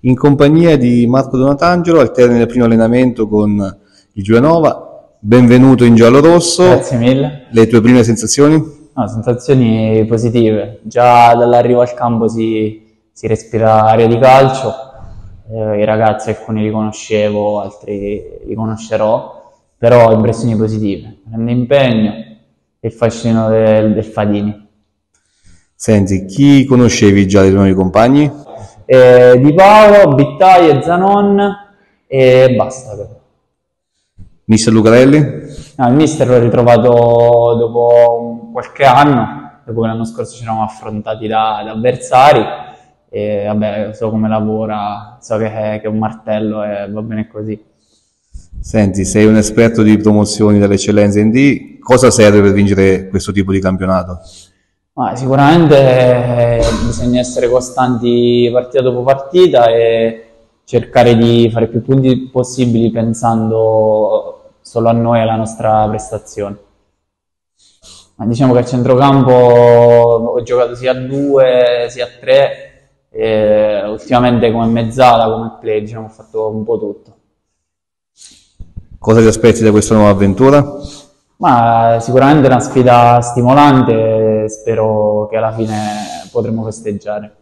In compagnia di Marco Donatangelo al termine del primo allenamento con il Giulianova. Benvenuto in giallo-rosso. Grazie mille. Le tue prime sensazioni? No, sensazioni positive. Già dall'arrivo al campo si, si respira aria di calcio. Eh, I ragazzi alcuni li conoscevo, altri li conoscerò, però impressioni positive. Grande impegno e il fascino del, del Fadini. Senti, chi conoscevi già dei tuoi compagni? Eh, di Paolo, Bittai e Zanon e basta. però. Mister Lucarelli? No, il mister l'ho ritrovato dopo qualche anno, dopo che l'anno scorso ci eravamo affrontati da, da avversari e vabbè, so come lavora, so che è, che è un martello e va bene così. Senti, sei un esperto di promozioni dell'eccellenza in D. Cosa serve per vincere questo tipo di campionato? Ma sicuramente eh, bisogna essere costanti partita dopo partita e cercare di fare più punti possibili pensando solo a noi e alla nostra prestazione. Ma diciamo che al centrocampo ho giocato sia a due sia a tre, e ultimamente come mezzala, come play, diciamo, ho fatto un po' tutto. Cosa ti aspetti da questa nuova avventura? Ma sicuramente è una sfida stimolante, spero che alla fine potremo festeggiare.